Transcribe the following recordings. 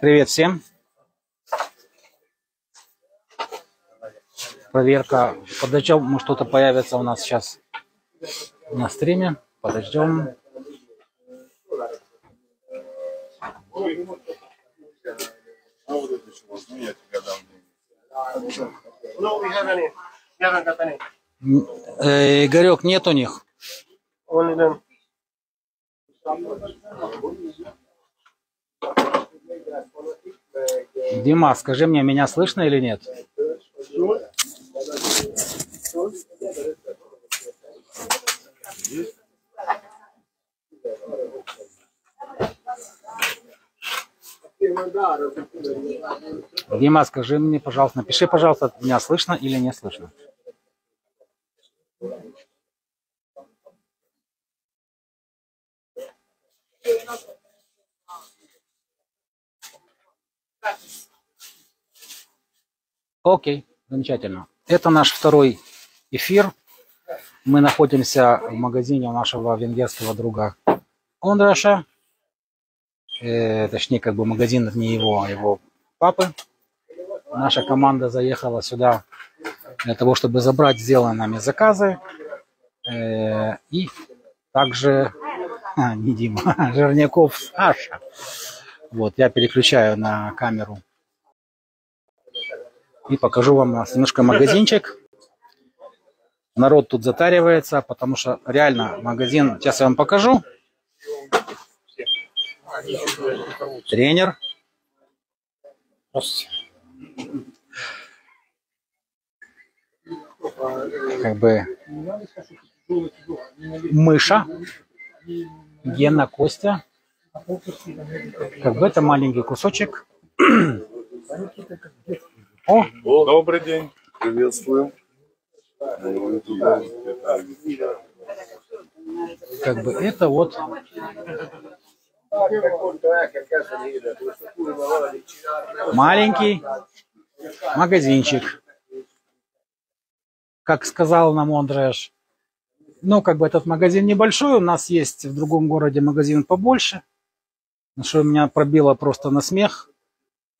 Привет всем. Проверка. Подождем, может что-то появится у нас сейчас на стриме. Подождем. М, э, Игорек, нет у них. Them. Дима, скажи мне, меня слышно или нет? Дима, скажи мне, пожалуйста, напиши, пожалуйста, меня слышно или не слышно. Окей, замечательно. Это наш второй эфир. Мы находимся в магазине у нашего венгерского друга Ондраша. Э, точнее, как бы магазин не его, а его папы. Наша команда заехала сюда для того, чтобы забрать сделанные нами заказы. Э, и также, а, не Дима, Жирняков Саша. Вот, я переключаю на камеру и покажу вам немножко магазинчик. Народ тут затаривается, потому что реально магазин, сейчас я вам покажу. Тренер. Как бы Мыша, Гена, Костя. Как бы это маленький кусочек. О, Добрый день, приветствуем. как бы это вот маленький магазинчик. Как сказал нам Ондреш, ну, как бы этот магазин небольшой, у нас есть в другом городе магазин побольше, на что меня пробило просто на смех,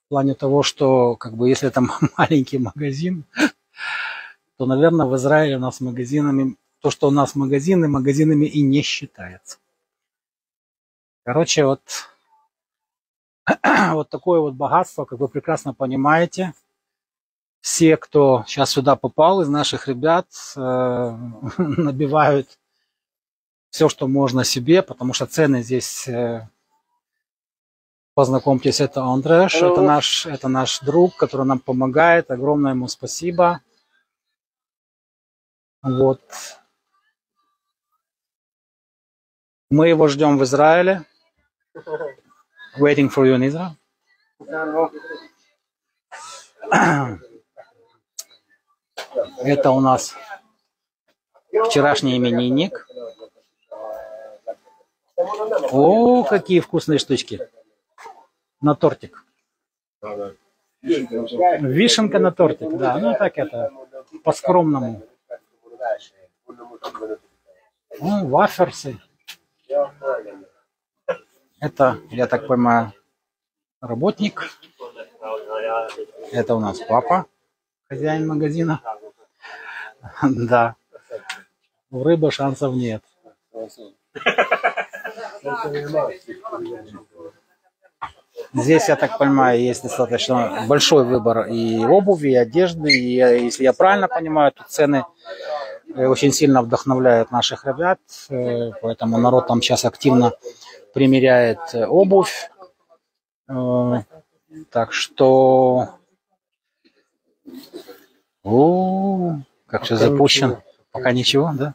в плане того, что, как бы, если там маленький магазин, то, наверное, в Израиле у нас магазинами, то, что у нас магазины, магазинами и не считается. Короче, вот, вот такое вот богатство, как вы прекрасно понимаете. Все, кто сейчас сюда попал из наших ребят, э, набивают все, что можно себе, потому что цены здесь, э, познакомьтесь, это Андреш, это наш, это наш друг, который нам помогает. Огромное ему спасибо. Вот. Мы его ждем в Израиле. Waiting for you in Israel. Это у нас вчерашний именинник. О, какие вкусные штучки. На тортик. Вишенка на тортик, да. Ну так это, по-скромному. Ну, ваферсы. Это, я так понимаю, работник. Это у нас папа, хозяин магазина. Да. У рыбы шансов нет. Здесь, я так понимаю, есть достаточно большой выбор и обуви, и одежды. И если я правильно понимаю, то цены э, очень сильно вдохновляют наших ребят. э, Поэтому народ там сейчас активно примеряет э, обувь. Так что... О, как все запущен. Пока ничего, да?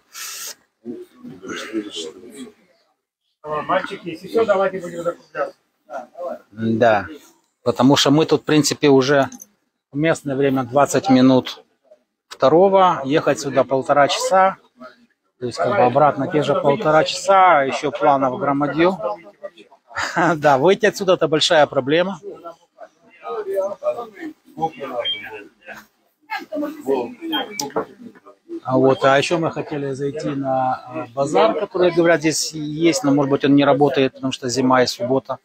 А, Мальчики, если все, давайте будем закупляться. Да. Потому что мы тут, в принципе, уже в местное время 20 минут второго. Ехать сюда полтора часа. То есть, как бы обратно те же полтора часа, а еще планов громадью. Да, выйти отсюда это большая проблема. А вот, а еще мы хотели зайти на э, базар, который, говорят, здесь есть, но, может быть, он не работает, потому что зима и суббота.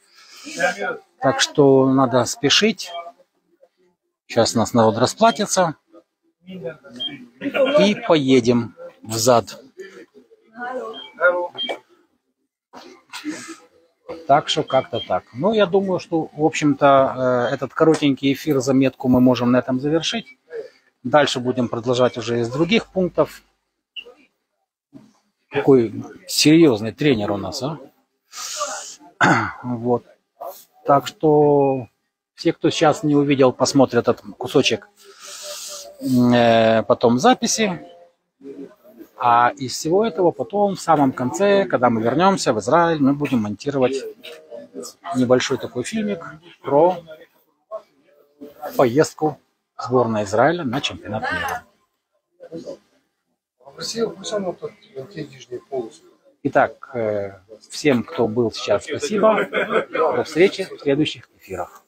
Так что надо спешить. Сейчас нас народ расплатится. И поедем в зад. Так что как-то так. Ну, я думаю, что, в общем-то, э, этот коротенький эфир, заметку мы можем на этом завершить. Дальше будем продолжать уже из других пунктов. Какой серьезный тренер у нас, а? Вот. Так что все, кто сейчас не увидел, посмотрят этот кусочек э, потом записи. А из всего этого потом в самом конце, когда мы вернемся в Израиль, мы будем монтировать небольшой такой фильмик про поездку сборной Израиля на чемпионат мира. Полосы. Итак, э, всем, кто был сейчас, спасибо. До встречи в следующих эфирах.